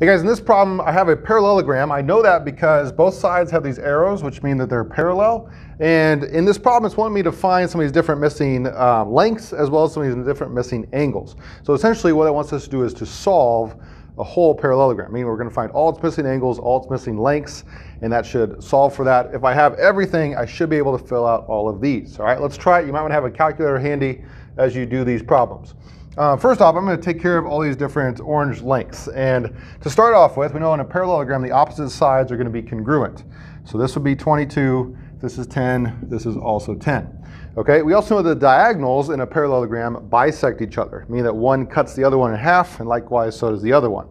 Hey guys, in this problem, I have a parallelogram. I know that because both sides have these arrows, which mean that they're parallel. And in this problem, it's wanting me to find some of these different missing um, lengths as well as some of these different missing angles. So essentially what it wants us to do is to solve a whole parallelogram, meaning we're gonna find all its missing angles, all its missing lengths, and that should solve for that. If I have everything, I should be able to fill out all of these. All right, let's try it. You might wanna have a calculator handy as you do these problems. Uh, first off, I'm going to take care of all these different orange lengths. And to start off with, we know in a parallelogram, the opposite sides are going to be congruent. So this would be 22, this is 10, this is also 10. Okay, we also know the diagonals in a parallelogram bisect each other, meaning that one cuts the other one in half, and likewise so does the other one.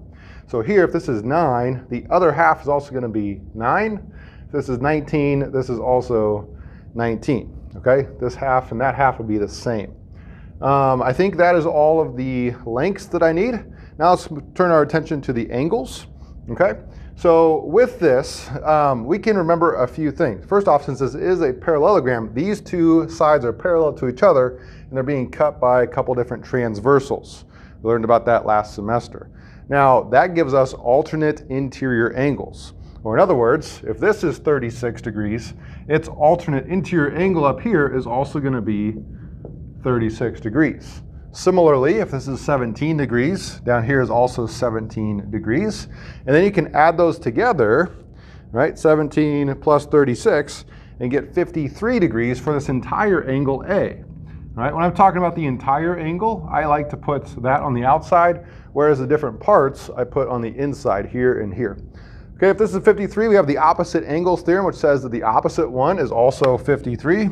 So here, if this is 9, the other half is also going to be 9. If this is 19, this is also 19. Okay, this half and that half would be the same. Um, I think that is all of the lengths that I need. Now let's turn our attention to the angles. Okay, so with this, um, we can remember a few things. First off, since this is a parallelogram, these two sides are parallel to each other and they're being cut by a couple different transversals. We learned about that last semester. Now, that gives us alternate interior angles. Or in other words, if this is 36 degrees, its alternate interior angle up here is also going to be 36 degrees. Similarly, if this is 17 degrees, down here is also 17 degrees. And then you can add those together, right? 17 plus 36 and get 53 degrees for this entire angle A. Right? When I'm talking about the entire angle, I like to put that on the outside, whereas the different parts I put on the inside here and here. Okay, if this is 53, we have the opposite angles theorem, which says that the opposite one is also 53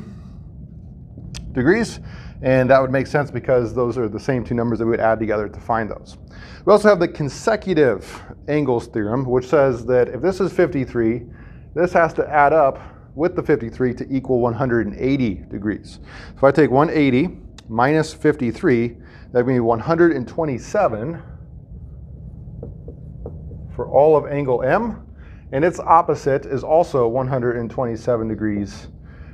degrees. And that would make sense because those are the same two numbers that we would add together to find those. We also have the consecutive angles theorem, which says that if this is 53, this has to add up with the 53 to equal 180 degrees. So if I take 180 minus 53, that would be 127 for all of angle M, and its opposite is also 127 degrees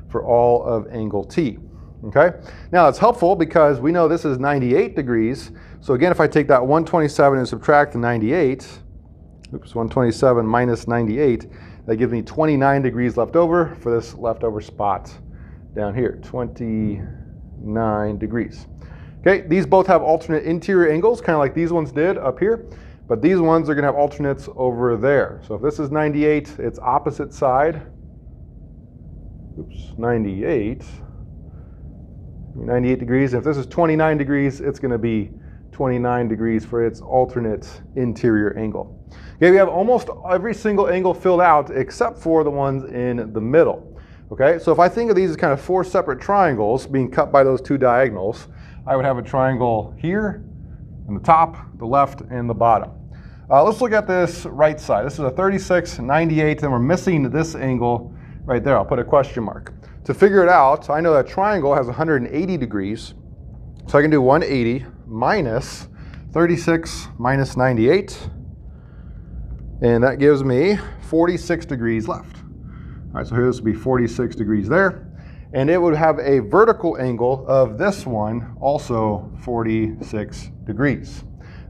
for all of angle T. Okay? Now it's helpful because we know this is 98 degrees. So again, if I take that 127 and subtract the 98, oops, 127 minus 98, that gives me 29 degrees left over for this leftover spot down here, 29 degrees. Okay, these both have alternate interior angles, kind of like these ones did up here, but these ones are gonna have alternates over there. So if this is 98, its opposite side, oops, 98, 98 degrees. If this is 29 degrees, it's going to be 29 degrees for its alternate interior angle. Okay, we have almost every single angle filled out except for the ones in the middle. Okay, so if I think of these as kind of four separate triangles being cut by those two diagonals, I would have a triangle here, in the top, the left, and the bottom. Uh, let's look at this right side. This is a 36, 98, and we're missing this angle right there. I'll put a question mark. To figure it out, I know that triangle has 180 degrees, so I can do 180 minus 36 minus 98, and that gives me 46 degrees left. All right, so here this would be 46 degrees there, and it would have a vertical angle of this one, also 46 degrees.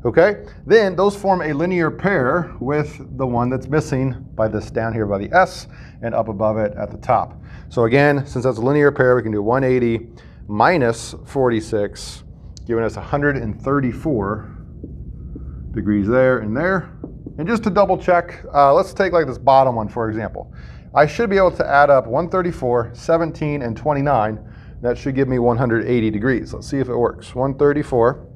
Okay, then those form a linear pair with the one that's missing by this down here by the S and up above it at the top. So again, since that's a linear pair, we can do 180 minus 46, giving us 134 degrees there and there. And just to double check, uh, let's take like this bottom one, for example. I should be able to add up 134, 17, and 29. That should give me 180 degrees. Let's see if it works. 134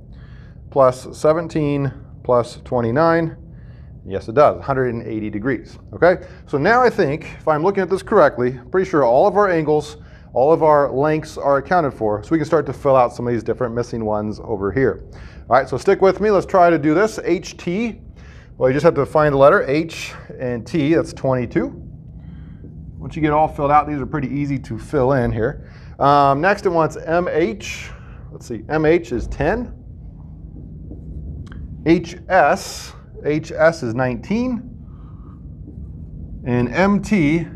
plus 17 plus 29 Yes, it does, 180 degrees, okay? So now I think, if I'm looking at this correctly, pretty sure all of our angles, all of our lengths are accounted for, so we can start to fill out some of these different missing ones over here. All right, so stick with me, let's try to do this. HT, well, you just have to find the letter H and T, that's 22. Once you get all filled out, these are pretty easy to fill in here. Um, next it wants MH, let's see, MH is 10. HS, HS is 19. And MT,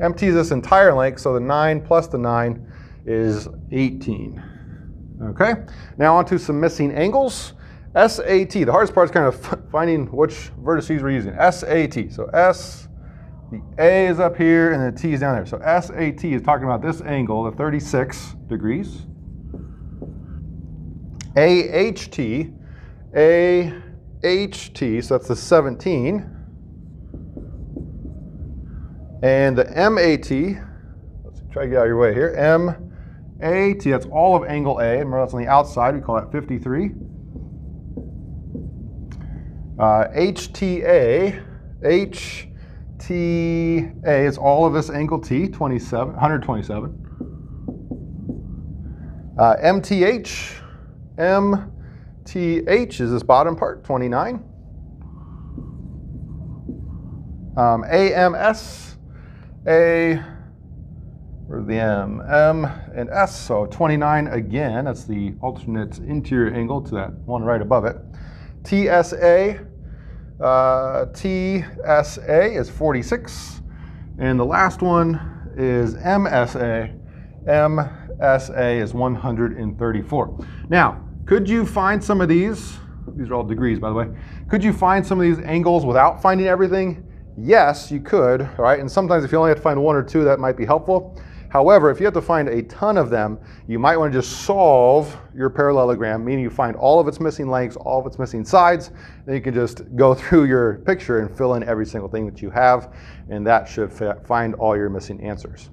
MT is this entire length, so the 9 plus the 9 is 18. Okay, now onto some missing angles. SAT, the hardest part is kind of finding which vertices we're using. SAT, so S, the A is up here and the T is down there. So SAT is talking about this angle, the 36 degrees. AHT, AHT, so that's the 17. And the MAT, let's try to get out of your way here. MAT, that's all of angle A. Remember that's on the outside, we call that 53. Uh, HTA, HTA is all of this angle T, 27, 127. Uh, MTH, MTH is this bottom part, 29. Um, AMS, A, where's the M? M and S, so 29 again, that's the alternate interior angle to that one right above it. TSA, uh, TSA is 46. And the last one is MSA. MSA is 134. Now, could you find some of these? These are all degrees, by the way. Could you find some of these angles without finding everything? Yes, you could, right? And sometimes if you only have to find one or two, that might be helpful. However, if you have to find a ton of them, you might want to just solve your parallelogram, meaning you find all of its missing lengths, all of its missing sides, then you can just go through your picture and fill in every single thing that you have, and that should find all your missing answers.